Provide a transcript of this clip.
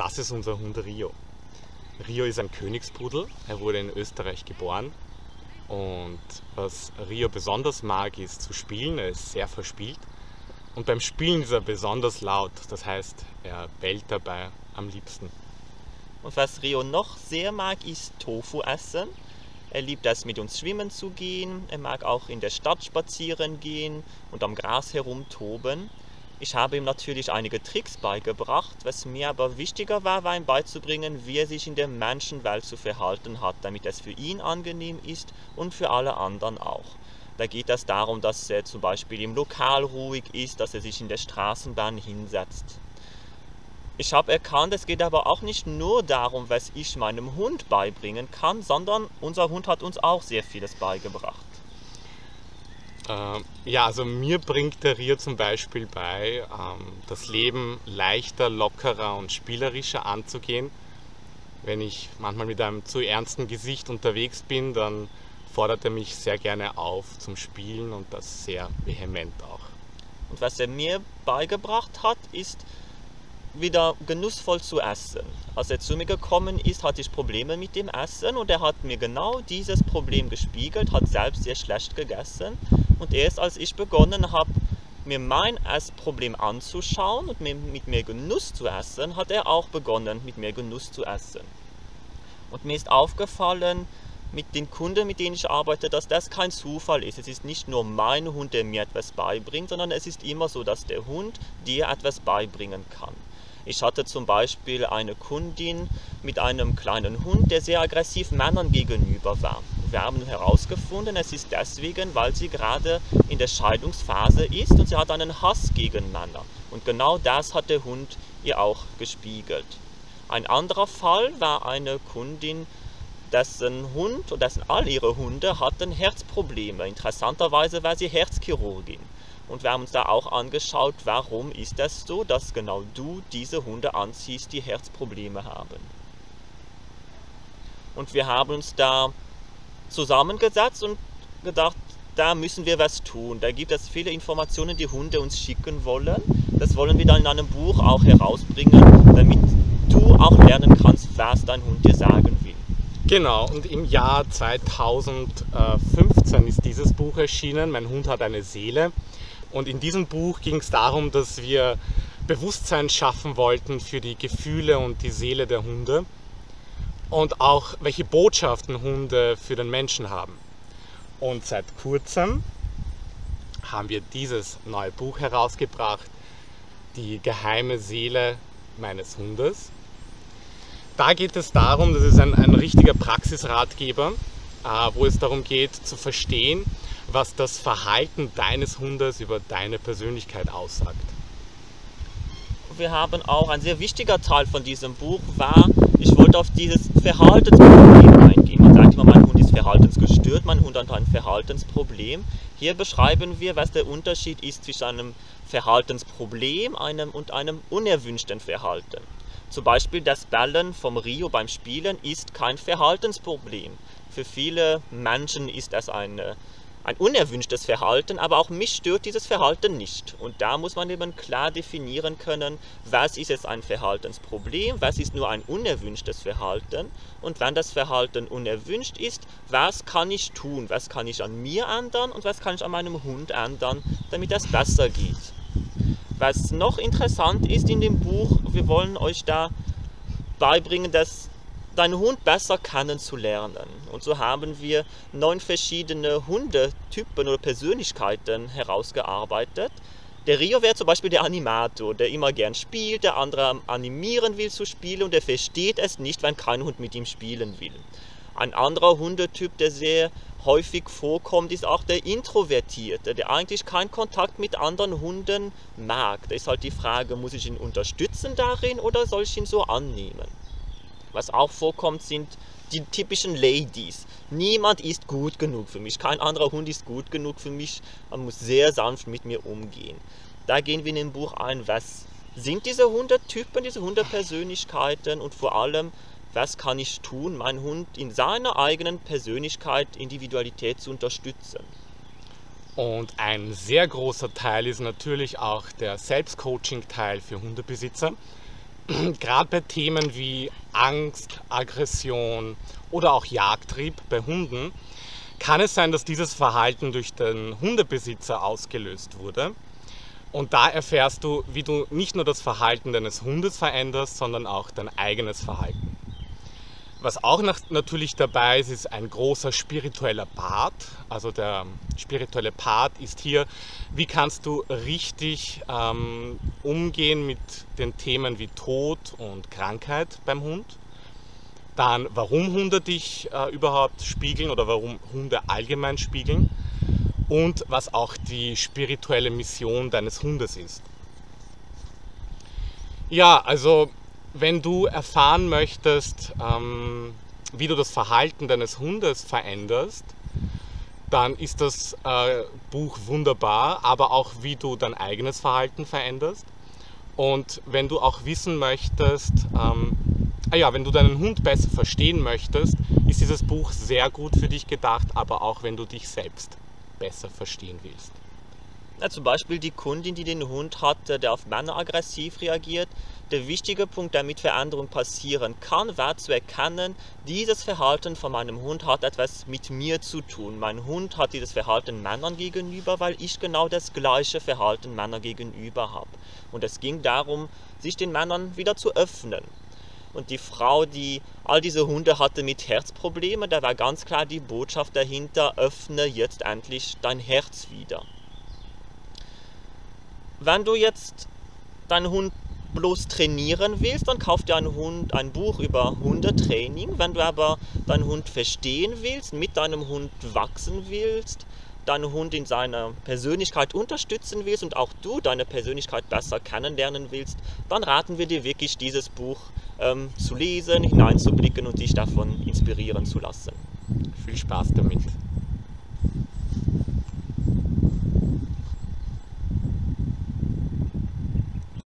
das ist unser Hund Rio. Rio ist ein Königspudel, er wurde in Österreich geboren. Und was Rio besonders mag, ist zu spielen. Er ist sehr verspielt. Und beim Spielen ist er besonders laut, das heißt, er bellt dabei am liebsten. Und was Rio noch sehr mag, ist Tofu essen. Er liebt es, mit uns schwimmen zu gehen. Er mag auch in der Stadt spazieren gehen und am Gras herumtoben. Ich habe ihm natürlich einige Tricks beigebracht. Was mir aber wichtiger war, war ihm beizubringen, wie er sich in der Menschenwelt zu verhalten hat, damit es für ihn angenehm ist und für alle anderen auch. Da geht es darum, dass er zum Beispiel im Lokal ruhig ist, dass er sich in der Straßenbahn hinsetzt. Ich habe erkannt, es geht aber auch nicht nur darum, was ich meinem Hund beibringen kann, sondern unser Hund hat uns auch sehr vieles beigebracht. Ähm, ja, also mir bringt der Rier zum Beispiel bei, ähm, das Leben leichter, lockerer und spielerischer anzugehen. Wenn ich manchmal mit einem zu ernsten Gesicht unterwegs bin, dann fordert er mich sehr gerne auf zum Spielen und das sehr vehement auch. Und was er mir beigebracht hat, ist, wieder genussvoll zu essen. Als er zu mir gekommen ist, hatte ich Probleme mit dem Essen und er hat mir genau dieses Problem gespiegelt, hat selbst sehr schlecht gegessen und erst als ich begonnen habe, mir mein Essproblem anzuschauen und mit mir Genuss zu essen, hat er auch begonnen, mit mir Genuss zu essen. Und mir ist aufgefallen, mit den Kunden, mit denen ich arbeite, dass das kein Zufall ist. Es ist nicht nur mein Hund, der mir etwas beibringt, sondern es ist immer so, dass der Hund dir etwas beibringen kann. Ich hatte zum Beispiel eine Kundin mit einem kleinen Hund, der sehr aggressiv Männern gegenüber war. Wir haben herausgefunden, es ist deswegen, weil sie gerade in der Scheidungsphase ist und sie hat einen Hass gegen Männer. Und genau das hat der Hund ihr auch gespiegelt. Ein anderer Fall war eine Kundin, dessen Hund und dessen all ihre Hunde hatten Herzprobleme. Interessanterweise war sie Herzchirurgin. Und wir haben uns da auch angeschaut, warum ist das so, dass genau du diese Hunde anziehst, die Herzprobleme haben. Und wir haben uns da zusammengesetzt und gedacht, da müssen wir was tun. Da gibt es viele Informationen, die Hunde uns schicken wollen. Das wollen wir dann in einem Buch auch herausbringen, damit du auch lernen kannst, was dein Hund dir sagen will. Genau, und im Jahr 2015 ist dieses Buch erschienen. Mein Hund hat eine Seele. Und in diesem Buch ging es darum, dass wir Bewusstsein schaffen wollten für die Gefühle und die Seele der Hunde und auch welche Botschaften Hunde für den Menschen haben. Und seit kurzem haben wir dieses neue Buch herausgebracht, Die geheime Seele meines Hundes. Da geht es darum, das ist ein, ein richtiger Praxisratgeber, äh, wo es darum geht zu verstehen, was das Verhalten deines Hundes über deine Persönlichkeit aussagt. Wir haben auch ein sehr wichtiger Teil von diesem Buch war, ich wollte auf dieses Verhaltensproblem eingehen. Man sagt immer, mein Hund ist verhaltensgestört, mein Hund hat ein Verhaltensproblem. Hier beschreiben wir, was der Unterschied ist zwischen einem Verhaltensproblem einem und einem unerwünschten Verhalten. Zum Beispiel das Bellen vom Rio beim Spielen ist kein Verhaltensproblem. Für viele Menschen ist es eine ein unerwünschtes Verhalten, aber auch mich stört dieses Verhalten nicht. Und da muss man eben klar definieren können, was ist jetzt ein Verhaltensproblem, was ist nur ein unerwünschtes Verhalten und wenn das Verhalten unerwünscht ist, was kann ich tun, was kann ich an mir ändern und was kann ich an meinem Hund ändern, damit das besser geht. Was noch interessant ist in dem Buch, wir wollen euch da beibringen, dass deinen Hund besser kennenzulernen. Und so haben wir neun verschiedene Hundetypen oder Persönlichkeiten herausgearbeitet. Der Rio wäre zum Beispiel der Animator, der immer gern spielt, der andere animieren will zu spielen und der versteht es nicht, wenn kein Hund mit ihm spielen will. Ein anderer Hundetyp, der sehr häufig vorkommt, ist auch der Introvertierte, der eigentlich keinen Kontakt mit anderen Hunden mag. Da ist halt die Frage, muss ich ihn unterstützen darin oder soll ich ihn so annehmen? Was auch vorkommt, sind die typischen Ladies. Niemand ist gut genug für mich. Kein anderer Hund ist gut genug für mich. Man muss sehr sanft mit mir umgehen. Da gehen wir in dem Buch ein, was sind diese Hundetypen, diese Hundepersönlichkeiten und vor allem, was kann ich tun, meinen Hund in seiner eigenen Persönlichkeit, Individualität zu unterstützen. Und ein sehr großer Teil ist natürlich auch der Selbstcoaching-Teil für Hundebesitzer. gerade bei Themen wie Angst, Aggression oder auch Jagdtrieb bei Hunden, kann es sein, dass dieses Verhalten durch den Hundebesitzer ausgelöst wurde. Und da erfährst du, wie du nicht nur das Verhalten deines Hundes veränderst, sondern auch dein eigenes Verhalten. Was auch natürlich dabei ist, ist ein großer spiritueller Part. Also der spirituelle Part ist hier, wie kannst du richtig ähm, umgehen mit den Themen wie Tod und Krankheit beim Hund. Dann, warum Hunde dich äh, überhaupt spiegeln oder warum Hunde allgemein spiegeln. Und was auch die spirituelle Mission deines Hundes ist. Ja, also wenn du erfahren möchtest, ähm, wie du das Verhalten deines Hundes veränderst, dann ist das äh, Buch wunderbar, aber auch wie du dein eigenes Verhalten veränderst. Und wenn du auch wissen möchtest, ähm, ah ja, wenn du deinen Hund besser verstehen möchtest, ist dieses Buch sehr gut für dich gedacht, aber auch wenn du dich selbst besser verstehen willst. Ja, zum Beispiel die Kundin, die den Hund hatte, der auf Männer aggressiv reagiert. Der wichtige Punkt, damit Veränderung passieren kann, war zu erkennen, dieses Verhalten von meinem Hund hat etwas mit mir zu tun. Mein Hund hat dieses Verhalten Männern gegenüber, weil ich genau das gleiche Verhalten Männern gegenüber habe. Und es ging darum, sich den Männern wieder zu öffnen. Und die Frau, die all diese Hunde hatte mit Herzproblemen, da war ganz klar die Botschaft dahinter, öffne jetzt endlich dein Herz wieder. Wenn du jetzt deinen Hund bloß trainieren willst, dann kauf dir einen Hund, ein Buch über Hundetraining. Wenn du aber deinen Hund verstehen willst, mit deinem Hund wachsen willst, deinen Hund in seiner Persönlichkeit unterstützen willst und auch du deine Persönlichkeit besser kennenlernen willst, dann raten wir dir wirklich, dieses Buch ähm, zu lesen, hineinzublicken und dich davon inspirieren zu lassen. Viel Spaß damit.